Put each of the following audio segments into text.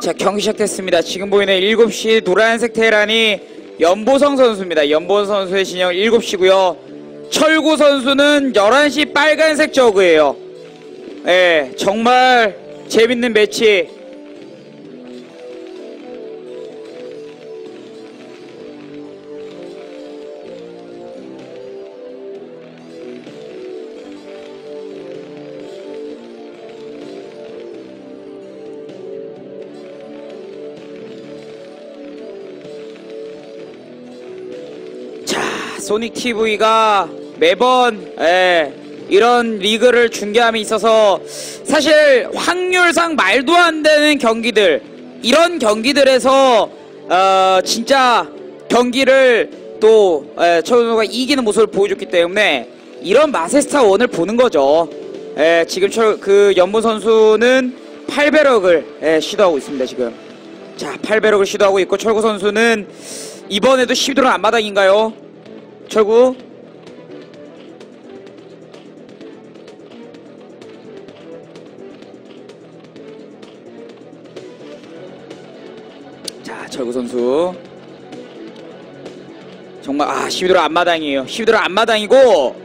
자 경기 시작됐습니다. 지금 보이는 7시 노란색 테란이 연보성 선수입니다. 연보성 선수의 진영 7시고요. 철구 선수는 11시 빨간색 저그예요. 예, 정말 재밌는 매치. 소닉 TV가 매번 예, 이런 리그를 중계함에 있어서 사실 확률상 말도 안 되는 경기들 이런 경기들에서 어, 진짜 경기를 또 예, 철구가 이기는 모습을 보여줬기 때문에 이런 마세스타 원을 보는 거죠. 예, 지금 철, 그 연무 선수는 8배럭을 예, 시도하고 있습니다. 지금. 자, 8배럭을 시도하고 있고 철구 선수는 이번에도 12드론 앞마당인가요? 철구 자 철구 선수. 정말 아 12드론 앞마당이에요. 12드론 앞마당이고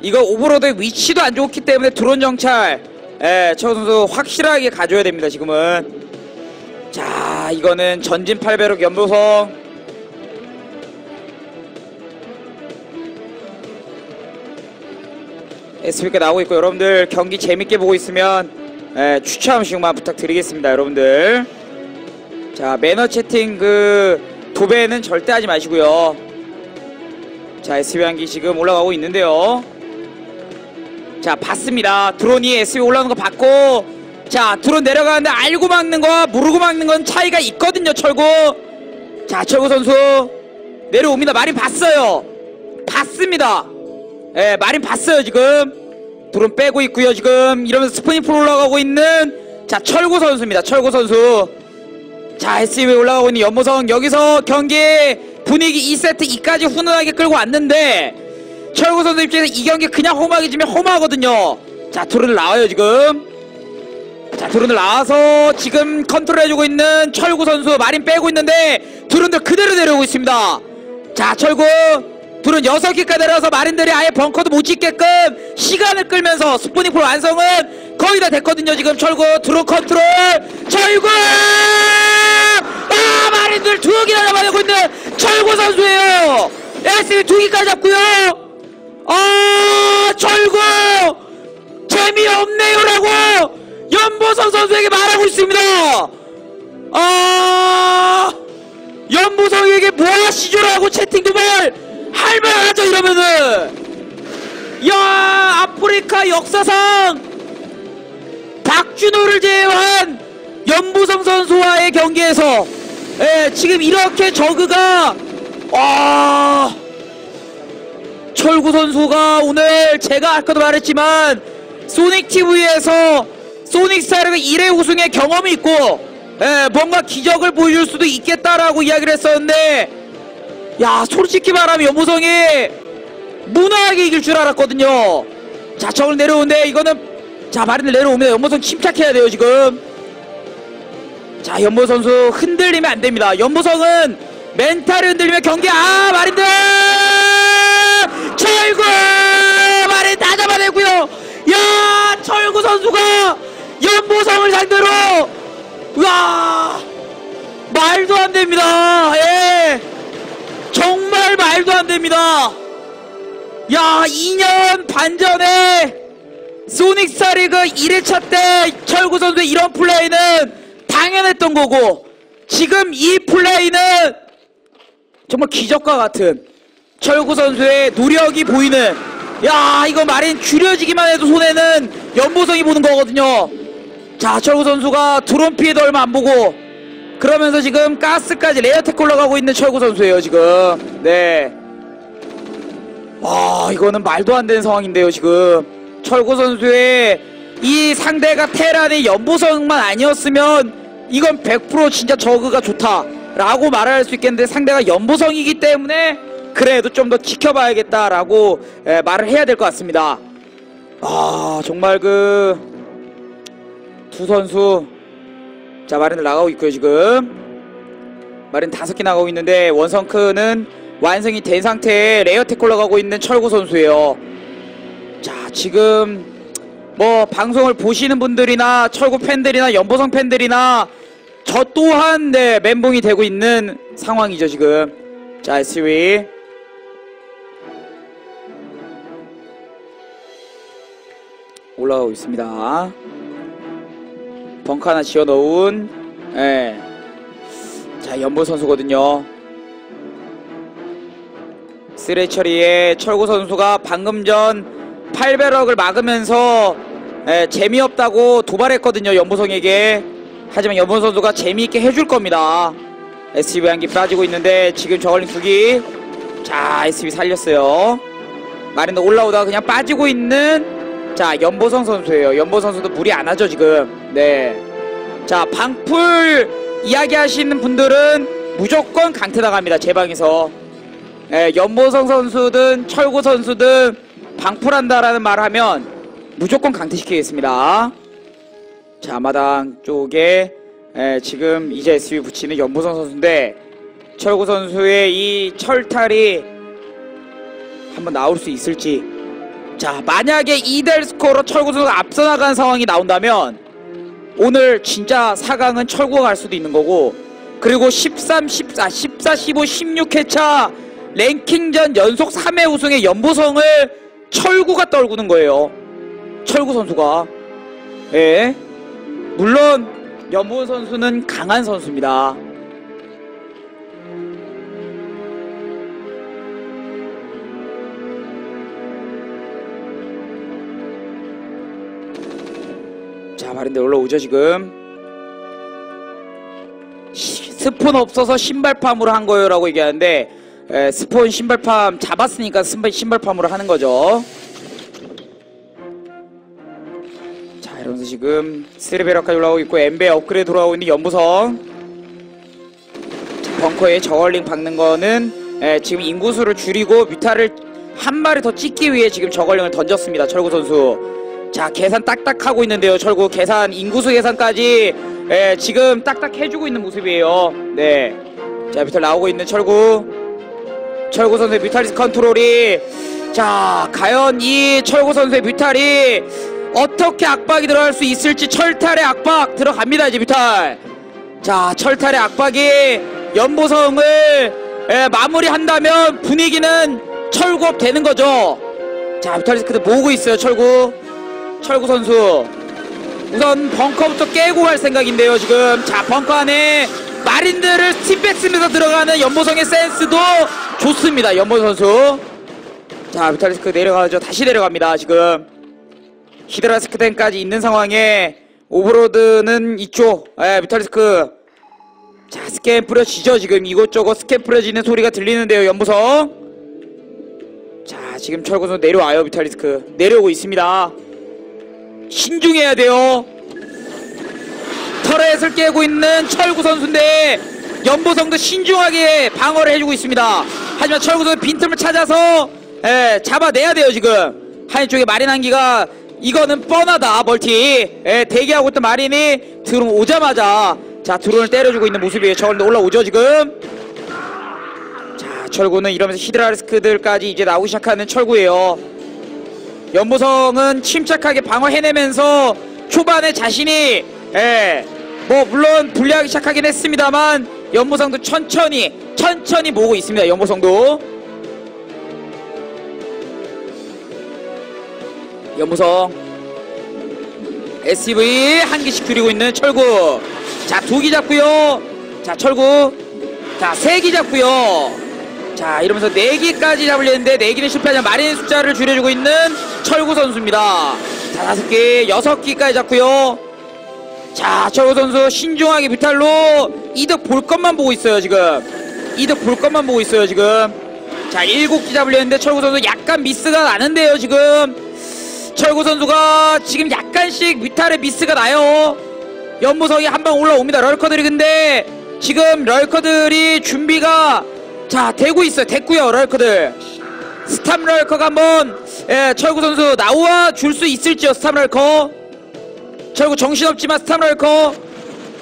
이거 오버로드의 위치도 안 좋기 때문에 드론 정찰. 예, 철구 선수 확실하게 가져야 됩니다 지금은. 자 이거는 전진 8배럭 연보성 SB가 나오고 있고 여러분들 경기 재밌게 보고 있으면 예, 한 번씩만 부탁드리겠습니다 여러분들. 자 매너 채팅 그 도배는 절대 하지 마시고요. 자 SB 한기 지금 올라가고 있는데요. 자 봤습니다. 드론이 SB 올라오는 거 봤고 자 드론 내려가는데 알고 막는 거와 모르고 막는 건 차이가 있거든요 철구. 자 철구 선수 내려옵니다. 마린 봤어요. 봤습니다 예, 마린 봤어요, 지금. 드론 빼고 있고요, 지금. 이러면서 스프니풀 올라가고 있는, 자, 철구 선수입니다, 철구 선수. 자, SB 올라가고 있는 연보성. 여기서 경기 분위기 2세트 2까지 훈훈하게 끌고 왔는데, 철구 선수 입장에서 이 경기 그냥 홈하게 지면 홈하거든요. 자, 드론을 나와요, 지금. 자, 드론을 나와서 지금 컨트롤해주고 있는 철구 선수. marine 빼고 있는데, 드론들 그대로 내려오고 있습니다. 자, 철구. 드론 6개까지 내려서 marine들이 아예 벙커도 못 짓게끔 시간을 끌면서 spawning pool 완성은 거의 다 됐거든요 지금. 철구 드론 컨트롤 철구! 아 marine들 두 개나 잡아내고 있는 철구 선수예요. SCV 두 개까지 잡고요. 아 철구! 재미없네요라고 연보성 선수에게 말하고 있습니다. 아 연보성에게 뭐하시죠라고 채팅 두발 할만하죠 이러면은. 야 아프리카 역사상 박준호를 제외한 연보성 선수와의 경기에서 예, 지금 이렇게 저그가 아 철구 선수가 오늘 제가 아까도 말했지만 소닉 TV에서 소닉 스타일가 1회 우승의 경험이 있고 예, 뭔가 기적을 보여줄 수도 있겠다라고 이야기를 했었는데 야 솔직히 말하면 연보성이. 무난하게 이길 줄 알았거든요. 자 저걸 내려오는데 이거는 자 마린을 내려오면 연보성 침착해야 돼요 지금. 자 연보 선수 흔들리면 안 됩니다. 연보성은 멘탈이 흔들리면 경기 아 마린들! 철구! 마린 다 잡아내고요. 야 철구 선수가 연보성을 상대로 와 말도 안 됩니다. 예 정말 말도 안 됩니다. 야, 2년 반 전에 소닉 스타 리그 1회차 때 철구 선수의 이런 플레이는 당연했던 거고 지금 이 플레이는 정말 기적과 같은 철구 선수의 노력이 보이는 야 이거 marine 줄여지기만 해도 손해는 염보성이 보는 거거든요 자 철구 선수가 드론 피해도 얼마 안 보고 그러면서 지금 가스까지 lair tech 올라가고 있는 철구 선수예요 지금 네. 와 이거는 말도 안 되는 상황인데요 지금 철구 선수의 이 상대가 테란의 연보성만 아니었으면 이건 100% 진짜 저그가 좋다 라고 말할 수 있겠는데 상대가 연보성이기 때문에 그래도 좀 더 지켜봐야겠다 라고 에, 말을 해야 될 것 같습니다. 아 정말 그 두 선수 자 마린들 나가고 있고요 지금. 마린 다섯 개 나가고 있는데 원성크는 완성이 된 상태에 lair tech 올라가고 있는 철구 선수예요. 자 지금 뭐 방송을 보시는 분들이나 철구 팬들이나 염보성 팬들이나 저 또한 네 멘붕이 되고 있는 상황이죠 지금. 자 SCV 올라가고 있습니다 벙커 하나 지어놓은 예. 자 연보 선수거든요. 쓰레 처리의 철구 선수가 방금 전 8배럭을 막으면서 예, 재미없다고 도발했거든요 연보성에게. 하지만 연보 선수가 재미있게 해줄 겁니다. SB 한기 빠지고 있는데 지금 저걸링 두기. 자 SB 살렸어요. 마린도 올라오다가 그냥 빠지고 있는 자 연보성 선수예요. 연보 선수도 무리 안 하죠 지금 네 자 방풀 이야기하시는 분들은 무조건 강태 나갑니다 제 방에서. 예, 연보성 선수든 철구 선수든 방풀한다라는 말을 하면 무조건 강퇴시키겠습니다. 자 마당 쪽에 에, 지금 이제 SB 붙이는 연보선 선수인데 철구 선수의 이 철탈이 한번 나올 수 있을지. 자 만약에 2대 스코어로 철구 선수가 앞서 나가는 상황이 나온다면 오늘 진짜 4강은 철구가 갈 수도 있는 거고 그리고 13, 14, 14, 15, 16회차 랭킹전 연속 3회 우승의 연보성을 철구가 떨구는 거예요. 철구 선수가. 예. 물론 연보 선수는 강한 선수입니다. 자, 말인데 올라오죠, 지금. 시- 스폰 없어서 신발팜으로 한 거요라고 얘기하는데 에, 스폰 신발팜 잡았으니까 신발, 신발팜으로 하는 거죠. 자, 이러면서 지금 스리베라까지 올라오고 있고 엠베 업그레이드 돌아오고 있는 연부성. 자, 벙커에 저걸링 박는 거는 에, 지금 인구수를 줄이고 뮤타를 한 마리 더 찍기 위해 지금 저걸링을 던졌습니다. 철구 선수. 자, 계산 딱딱하고 있는데요. 철구 계산 인구수 계산까지 에, 지금 딱딱 해주고 있는 모습이에요. 네. 자, 뮤탈 나오고 있는 철구. 철구 선수의 뮤탈리스 컨트롤이 자 과연 이 철구 선수의 뮤탈이 어떻게 압박이 들어갈 수 있을지 철탈의 압박 들어갑니다 이제 뮤탈 자 철탈의 압박이 연보성을 에, 마무리한다면 분위기는 철구업 되는 거죠 자 mutalisk도 모으고 있어요 철구 철구 선수. 우선 벙커부터 깨고 갈 생각인데요 지금. 자 벙커 안에 marine들을 stim pack 쓰면서 들어가는 염보성의 센스도 좋습니다 염보 선수. 자 mutalisk 내려가죠. 다시 내려갑니다 지금. hydralisk den까지 있는 상황에 overlord는 이쪽 예, mutalisk. 자 스캔 뿌려지죠 지금. 이곳저곳 스캔 뿌려지는 소리가 들리는데요 염보성. 자 지금 철구 선수 내려와요 비탈리스크. 내려오고 있습니다 신중해야 돼요 터렛을 깨고 있는 철구 선수인데 연보성도 신중하게 방어를 해주고 있습니다. 하지만 철구 선수 빈틈을 찾아서 예, 잡아내야 돼요 지금. 한쪽에 마린 한기가 이거는 뻔하다 멀티 예, 대기하고 있던 마린이 드론 오자마자 자 드론을 때려주고 있는 모습이에요. 저걸로 올라오죠 지금. 자 철구는 이러면서 히드라스크들까지 이제 나오기 시작하는 철구예요. 연보성은 침착하게 방어해내면서 초반에 자신이 예, 뭐 물론 불리하기 시작하긴 했습니다만 연보성도 천천히 천천히 모으고 있습니다. 연보성도. 연보성. SCV 한 개씩 줄이고 있는 철구. 자두개 잡고요. 자 철구. 자세 개 잡고요 자 이러면서 네 개까지 잡으려 했는데 네 개는 실패하자 마린 숫자를 줄여주고 있는 철구 선수입니다 자 다섯 개 여섯 개까지 잡고요 자, 철구 선수 신중하게 뮤탈로 이득 볼 것만 보고 있어요, 지금. 이득 볼 것만 보고 있어요, 지금. 자, 일곱 기 잡으려 했는데 철구 선수 약간 미스가 나는데요, 지금. 철구 선수가 지금 약간씩 뮤탈에 미스가 나요. 염보성이 한 방 올라옵니다, lurker들이 근데 지금 lurker들이 준비가 자 되고 있어요. 됐고요, lurker들. stop lurker가 한번 예, 철구 선수 나와 줄 수 있을지요, stop lurker. 철구 정신없지만 stop lurker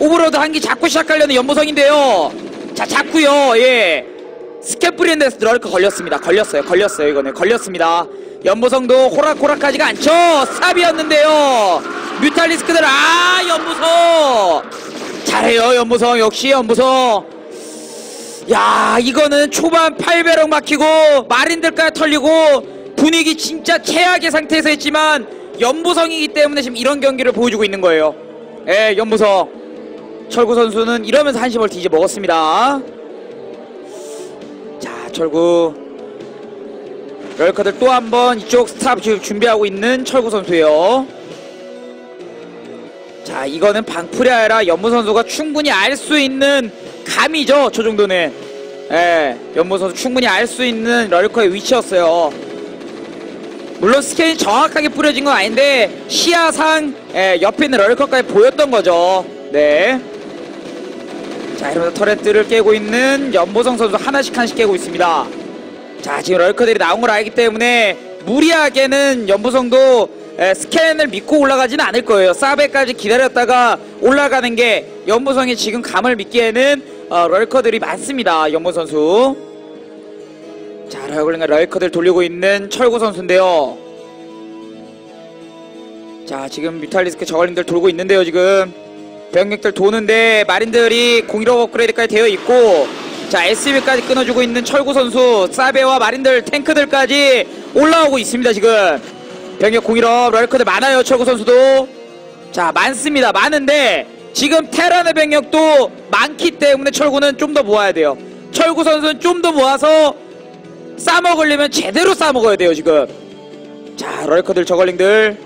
overlord 한기 잡고 시작하려는 염보성인데요. 자, 잡고요. 예. 스캔 뿌리는 데서 lurker 걸렸습니다. 걸렸어요. 걸렸어요. 이거는 걸렸습니다. 염보성도 호락호락하지가 않죠. 삽이었는데요. 뮤탈리스크들 아 연보성 잘해요. 연보성 역시 연보성. 야 이거는 초반 8배럭 막히고 마린들까지 털리고 분위기 진짜 최악의 상태에서 했지만 연보성이기 때문에 지금 이런 경기를 보여주고 있는 거예요. 예, 연보성. 철구 선수는 이러면서 한심을 뒤집어 먹었습니다. 자, 철구. 럴커들 또 한 번 이쪽 스탑 지금 준비하고 있는 철구 선수예요. 자, 이거는 방풀이 아니라 연무 선수가 충분히 알 수 있는 감이죠. 저 정도는. 예, 연무 선수 충분히 알 수 있는 럴커의 위치였어요. 물론 스캔이 정확하게 뿌려진 건 아닌데 시야상 예, 옆에 있는 럴커까지 보였던 거죠. 네. 자 이러면서 터렛들을 깨고 있는 연보성 선수 하나씩 하나씩 깨고 있습니다. 자 지금 럴커들이 나온 걸 알기 때문에 무리하게는 연보성도 에, 스캔을 믿고 올라가지는 않을 거예요. 사베까지 기다렸다가 올라가는 게 연보성이 지금 감을 믿기에는 어, 럴커들이 많습니다. 연보 선수. 자 럴커가 럴커들 돌리고 있는 철구 선수인데요. 자 지금 뮤탈리스크 저걸림들 돌고 있는데요 지금 병력들 도는데 마린들이 공일업 업그레이드까지 되어 있고 자 SB까지 끊어주고 있는 철구 선수 사베와 마린들 탱크들까지 올라오고 있습니다 지금 병력 공일업 럴커들 많아요 철구 선수도 자 많습니다 많은데 지금 테란의 병력도 많기 때문에 철구는 좀 더 모아야 돼요. 철구 선수는 좀 더 모아서 싸먹으려면 제대로 싸먹어야 돼요 지금. 자 럴커들 저걸링들.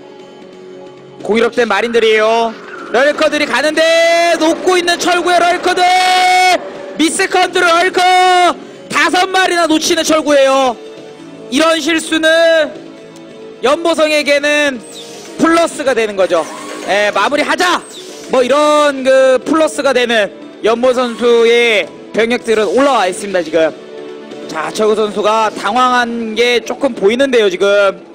공일업된 마린들이에요. lurker들이 가는데 놓고 있는 철구의 lurker들! 미세컨트롤 lurker! 다섯 마리나 놓치는 철구예요. 이런 실수는 염보성에게는 플러스가 되는 거죠. 에, 마무리하자 뭐 이런 그 플러스가 되는 염보 선수의 병력들은 올라와 있습니다 지금. 자 철구 선수가 당황한 게 조금 보이는데요 지금.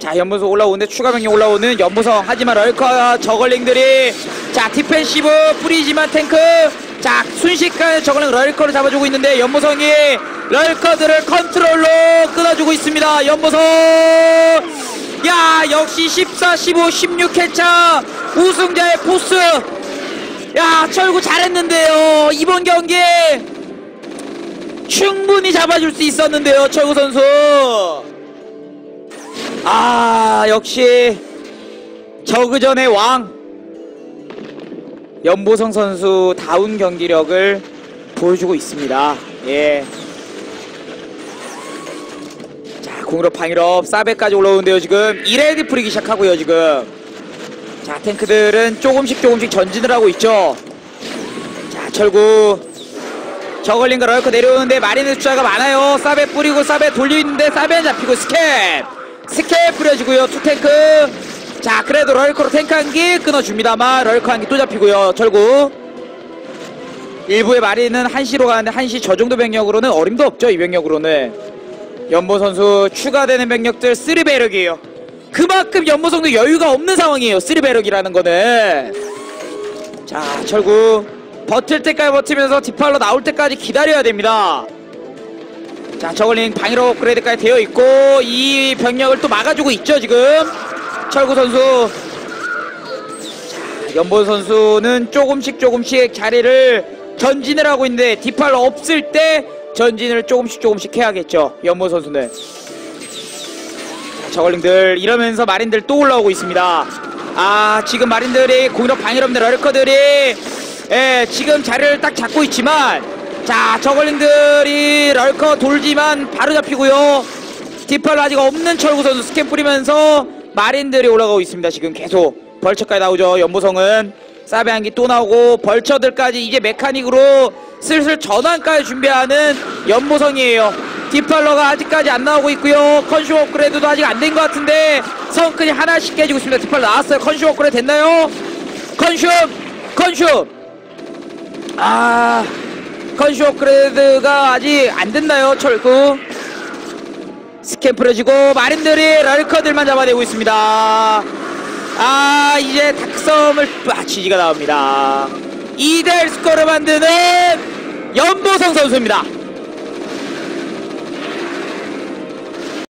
자 염보성 올라오는데 추가 병력 올라오는 염보성 하지만 lurker zergling들이. 자 defensive 뿌리지만 탱크. 자 순식간에 zergling lurker를 잡아주고 있는데 염보성이 lurker들을 컨트롤로 끊어주고 있습니다 염보성 야 역시 14 15 16회차 우승자의 포스 야 철구 잘했는데요 이번 경기에 충분히 잡아줄 수 있었는데요 철구 선수 아 역시 저그전의 왕 연보성 선수 다운 경기력을 보여주고 있습니다. 예. 자 공유럽 방유럽 사베까지 올라오는데요 지금. 이레디 뿌리기 시작하고요 지금. 자 탱크들은 조금씩 조금씩 전진을 하고 있죠. 자 철구. 저걸링과 럴커 내려오는데 마린의 숫자가 많아요. 사베 뿌리고 사베 돌리는데 사베 잡히고 스캡. 스캔 뿌려지고요 two탱크. 자 그래도 lurker로 탱크 한 기 끊어줍니다만 lurker 한 기 또 잡히고요 철구. 일부의 marine은 한시로 가는데 한시 저 정도 병력으로는 어림도 없죠 이 병력으로는 염보 선수 추가되는 병력들 three barrack이에요. 그만큼 염보성도 여유가 없는 상황이에요 three barrack이라는 거는. 자 철구 버틸 때까지 버티면서 defiler 나올 때까지 기다려야 됩니다. 자 저글링 방위로 업그레이드까지 되어 있고 이 병력을 또 막아주고 있죠 지금. 철구 선수. 자, 연보 선수는 조금씩 조금씩 자리를 전진을 하고 있는데 디팔 없을 때 전진을 조금씩 조금씩 해야겠죠. 연보 선수는. 자, 저글링들 이러면서 마린들 또 올라오고 있습니다. 아 지금 마린들이 공유럽 방위럽들 럴커들이 예, 지금 자리를 딱 잡고 있지만 자 zergling들이 lurker 돌지만 바로 잡히고요. defiler 아직 없는 철구 선수 스캔 뿌리면서 marine들이 올라가고 있습니다. 지금 계속 vulture까지 나오죠. 염보성은 사베 한기 또 나오고 vulture들까지 이제 mechanic으로 슬슬 전환까지 준비하는 염보성이에요. defiler가 아직까지 안 나오고 있고요. consume 업그레이드도 아직 안 된 것 같은데 sunken이 하나씩 깨지고 있습니다. defiler 나왔어요. consume 업그레이드 됐나요? 컨슈 컨슈. 아 컨슈 업그레이드가 아직 안 됐나요? 철구. 스캔 풀어지고 마린들이 럴커들만 잡아내고 있습니다 아 이제 닭섬을 아 지지가 나옵니다. 2대1 스코어를 만드는 연보성 선수입니다